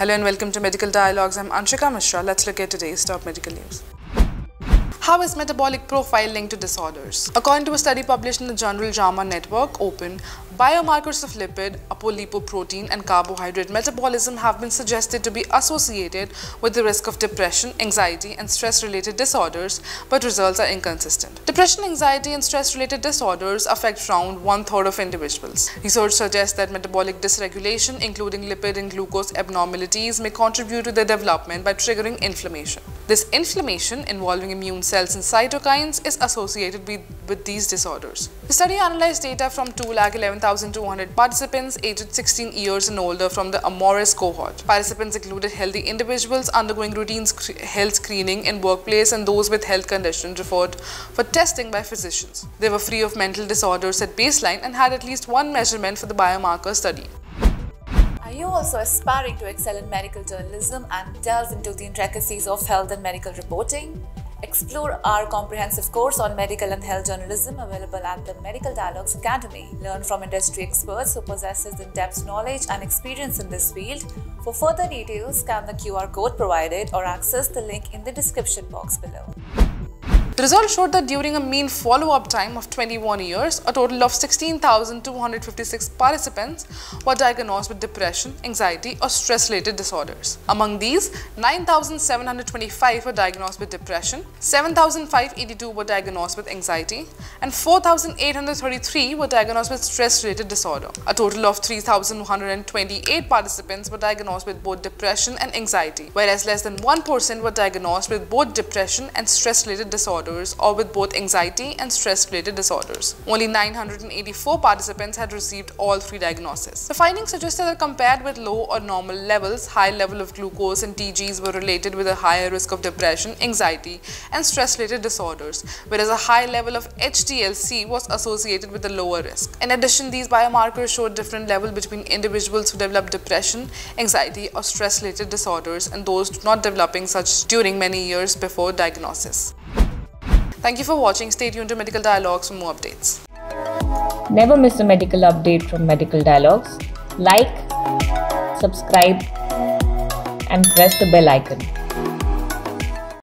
Hello and welcome to Medical Dialogues. I'm Anshika Mishra. Let's look at today's top medical news. How is metabolic profile linked to disorders? According to a study published in the journal JAMA Network Open, biomarkers of lipid, apolipoprotein, and carbohydrate metabolism have been suggested to be associated with the risk of depression, anxiety, and stress related disorders, but results are inconsistent. Depression, anxiety, and stress related disorders affect around one third of individuals. Research suggests that metabolic dysregulation, including lipid and glucose abnormalities, may contribute to their development by triggering inflammation. This inflammation involving immune cells and cytokines is associated with, with these disorders. The study analyzed data from 2,11,200 participants aged 16 years and older from the Amoris cohort. Participants included healthy individuals undergoing routine sc health screening in workplace and those with health conditions referred for testing by physicians. They were free of mental disorders at baseline and had at least one measurement for the biomarker study. Are you also aspiring to excel in medical journalism and delve into the intricacies of health and medical reporting? Explore our comprehensive course on medical and health journalism available at the Medical Dialogues Academy. Learn from industry experts who possesses in-depth knowledge and experience in this field. For further details, scan the QR code provided or access the link in the description box below. The results showed that during a mean follow-up time of 21 years, a total of 16,256 participants were diagnosed with depression, anxiety or stress-related disorders. Among these, 9,725 were diagnosed with depression, 7,582 were diagnosed with anxiety, and 4,833 were diagnosed with stress-related disorder. A total of 3,128 participants were diagnosed with both depression and anxiety, whereas less than 1% were diagnosed with both depression and stress-related disorders disorders or with both anxiety and stress-related disorders. Only 984 participants had received all three diagnoses. The findings suggested that compared with low or normal levels, high level of glucose and TGs were related with a higher risk of depression, anxiety and stress-related disorders, whereas a high level of HDLC was associated with a lower risk. In addition, these biomarkers showed different level between individuals who develop depression, anxiety or stress-related disorders and those not developing such during many years before diagnosis. Thank you for watching. Stay tuned to Medical Dialogues for more updates. Never miss a medical update from Medical Dialogues. Like, subscribe, and press the bell icon.